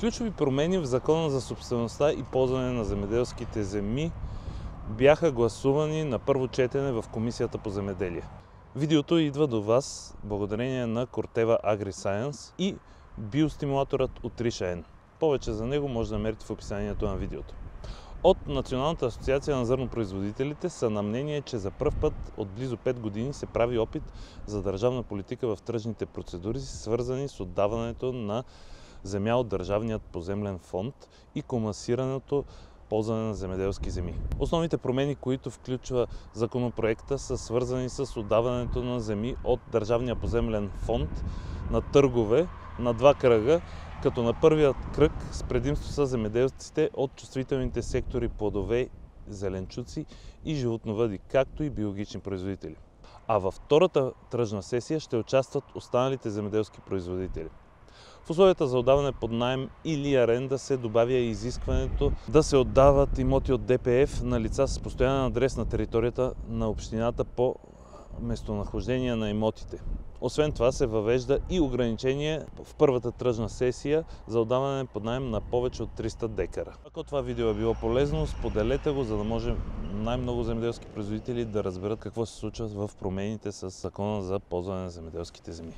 Ключови промени в Закона за собствеността и ползване на земеделските земи бяха гласувани на първо четене в Комисията по земеделие. Видеото идва до вас благодарение на Corteva AgriScience и биостимулаторът от Риша Повече за него може да намерите в описанието на видеото. От Националната асоциация на зърнопроизводителите са на мнение, че за първ път от близо 5 години се прави опит за държавна политика в тръжните процедури, свързани с отдаването на земя от Държавният поземлен фонд и комасирането ползване на земеделски земи. Основните промени, които включва законопроекта, са свързани с отдаването на земи от Държавния поземлен фонд на търгове на два кръга, като на първият кръг с предимство са земеделците от чувствителните сектори плодове, зеленчуци и животновъди, както и биологични производители. А във втората тръжна сесия ще участват останалите земеделски производители. В условията за отдаване под найем или аренда се добавя изискването да се отдават имоти от ДПФ на лица с постоянен адрес на територията на общината по местонахождение на имотите. Освен това се въвежда и ограничение в първата тръжна сесия за отдаване под найем на повече от 300 декара. Ако това видео е било полезно, споделете го, за да може най-много земеделски производители да разберат какво се случва в промените с закона за ползване на земеделските земи.